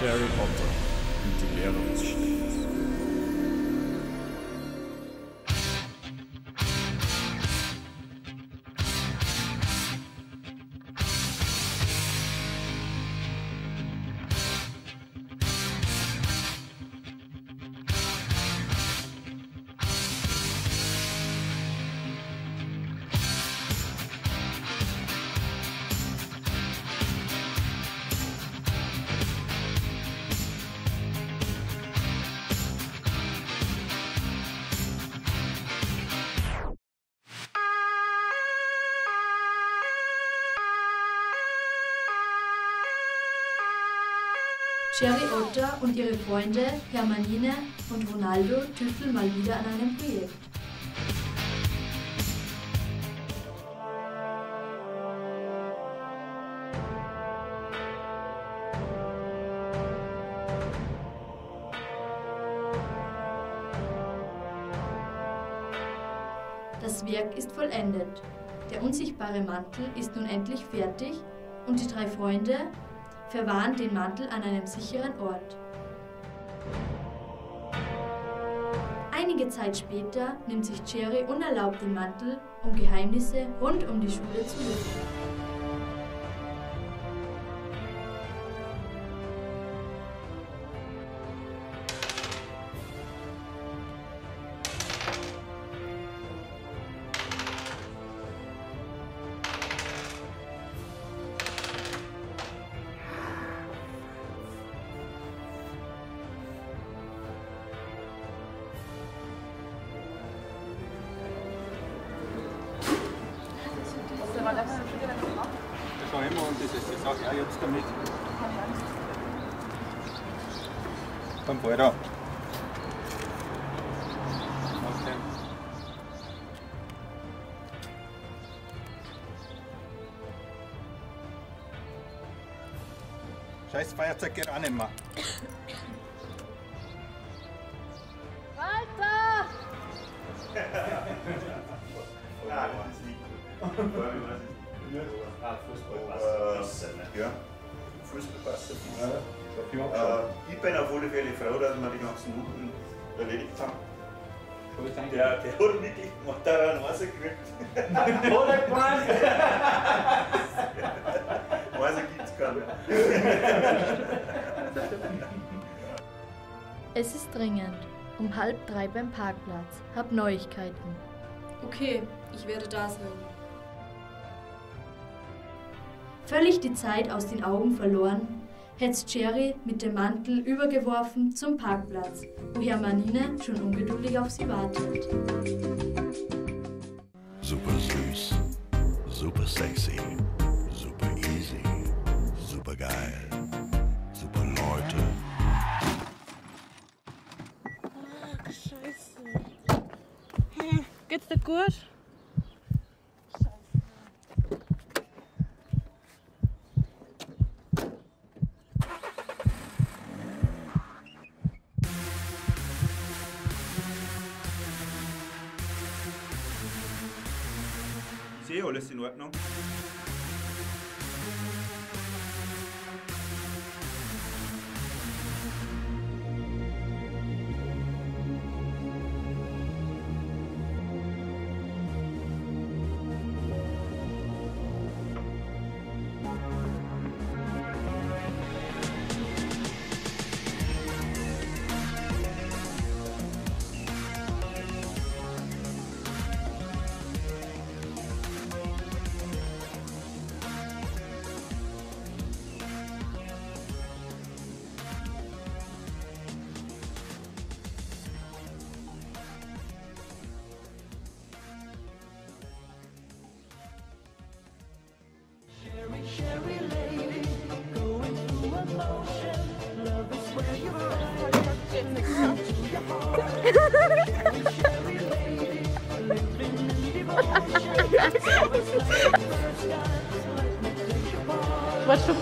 Cherry Potter und die Lehrer des Schnees. Jerry Otter und ihre Freunde Hermanine und Ronaldo tüfteln mal wieder an einem Projekt. Das Werk ist vollendet. Der unsichtbare Mantel ist nun endlich fertig und die drei Freunde verwahren den Mantel an einem sicheren Ort. Einige Zeit später nimmt sich Jerry unerlaubt den Mantel, um Geheimnisse rund um die Schule zu lüften. Das ist die Sache auch jetzt damit. Komm weiter. Okay. Scheiß Feuerzeug geht auch nicht mehr. Ja, Fußball passt äh, Ich bin auf alle Fälle froh, dass wir die ganzen Minuten erledigt haben. Der, der hat wirklich gemacht, der hat rausgekriegt. Oder gemacht! Weise gibt's gar nicht. Es ist dringend. Um halb drei beim Parkplatz. Hab Neuigkeiten. Okay, ich werde da sein. Völlig die Zeit aus den Augen verloren, hetzt Jerry mit dem Mantel übergeworfen zum Parkplatz, wo Hermanine schon ungeduldig auf sie wartet. Super süß, super sexy, super easy, super geil, super Leute. Scheiße. Hm, Geht's dir gut? ou lesi nou ap nou. Was schon?